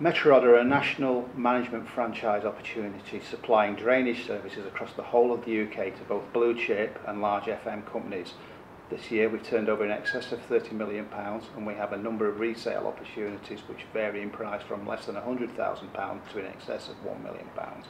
Metrorod are a national management franchise opportunity supplying drainage services across the whole of the UK to both blue chip and large FM companies. This year we've turned over in excess of 30 million pounds and we have a number of resale opportunities which vary in price from less than 100,000 pounds to in excess of 1 million pounds.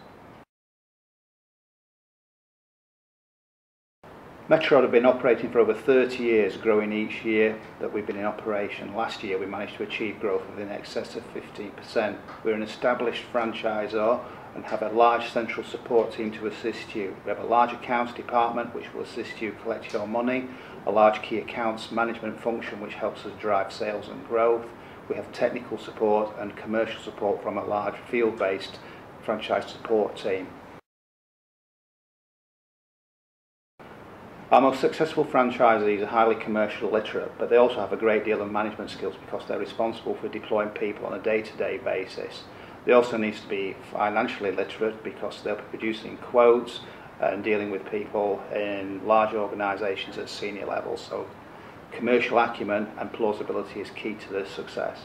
Metrorod have been operating for over 30 years, growing each year that we've been in operation. Last year we managed to achieve growth of in excess of 15%. We're an established franchisor and have a large central support team to assist you. We have a large accounts department which will assist you collect your money, a large key accounts management function which helps us drive sales and growth. We have technical support and commercial support from a large field-based franchise support team. Our most successful franchisees are highly commercial literate, but they also have a great deal of management skills because they're responsible for deploying people on a day-to-day -day basis. They also need to be financially literate because they'll be producing quotes and dealing with people in large organisations at senior levels. So commercial acumen and plausibility is key to their success.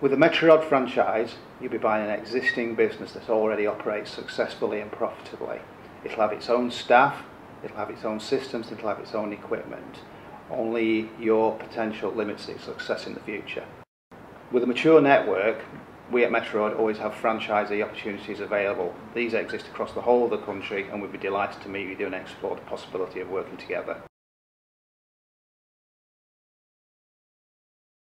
With a Metrorod franchise, you'll be buying an existing business that already operates successfully and profitably. It'll have its own staff, it'll have its own systems, it'll have its own equipment. Only your potential limits its success in the future. With a mature network, we at Metrorod always have franchisee opportunities available. These exist across the whole of the country and we'd be delighted to meet you and explore the possibility of working together.